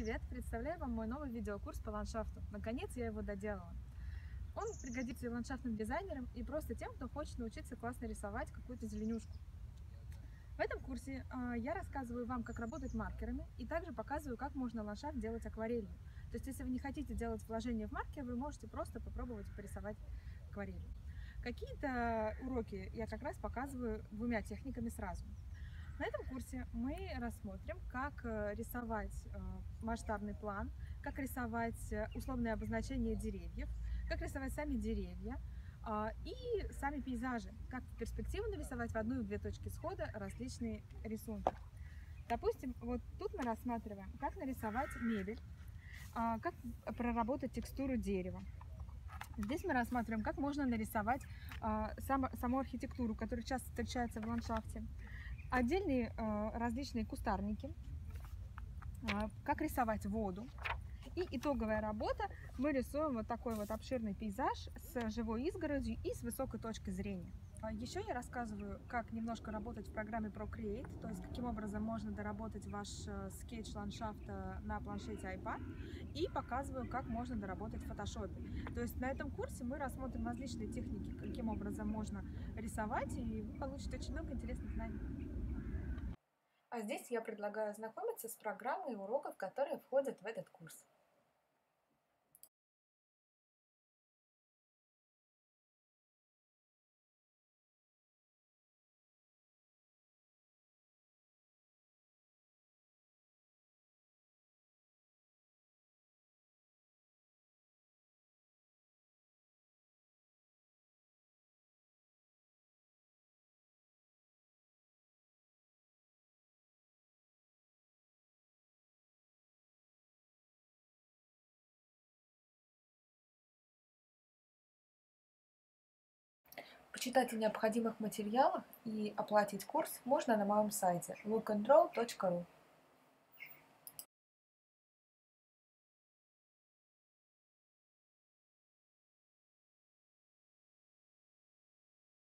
привет! Представляю вам мой новый видеокурс по ландшафту. Наконец я его доделала. Он пригодится ландшафтным дизайнерам, и просто тем, кто хочет научиться классно рисовать какую-то зеленюшку. В этом курсе э, я рассказываю вам, как работать маркерами, и также показываю, как можно ландшафт делать акварелью. То есть, если вы не хотите делать вложение в маркер, вы можете просто попробовать порисовать акварелью. Какие-то уроки я как раз показываю двумя техниками сразу. На этом курсе мы рассмотрим, как э, рисовать э, масштабный план, как рисовать э, условное обозначение деревьев, как рисовать сами деревья а, и сами пейзажи, как в перспективу нарисовать в одну и две точки схода различные рисунки. Допустим, вот тут мы рассматриваем, как нарисовать мебель, а, как проработать текстуру дерева. Здесь мы рассматриваем, как можно нарисовать а, саму архитектуру, которая часто встречается в ландшафте, Отдельные э, различные кустарники, э, как рисовать воду. И итоговая работа, мы рисуем вот такой вот обширный пейзаж с живой изгородью и с высокой точкой зрения. А Еще я рассказываю, как немножко работать в программе Procreate, то есть каким образом можно доработать ваш э, скетч ландшафта на планшете iPad, и показываю, как можно доработать в Photoshop. То есть на этом курсе мы рассмотрим различные техники, каким образом можно рисовать, и вы получите очень много интересных знаний. А здесь я предлагаю ознакомиться с программой уроков, которые входят в этот курс. Почитать о необходимых материалах и оплатить курс можно на моем сайте lookanddraw.ru.